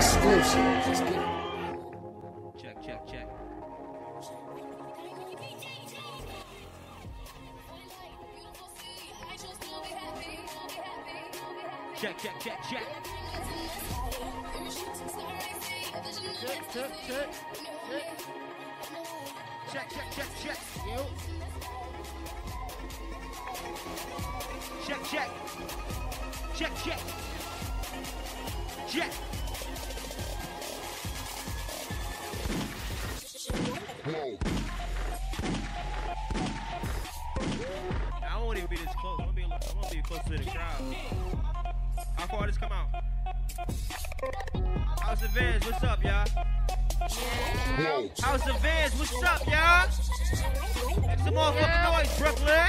Exclusive. Check, check, check. Check, check, check, check. Check, check, check, check. Check, check, check, check. Check, check. Check, check. Check. I don't want to be this close. I want to be, I want to be close to the crowd. How far does this come out? House of Vans, what's up, y'all? House of Vans, what's up, y'all? Make some more fucking noise, Brooklyn.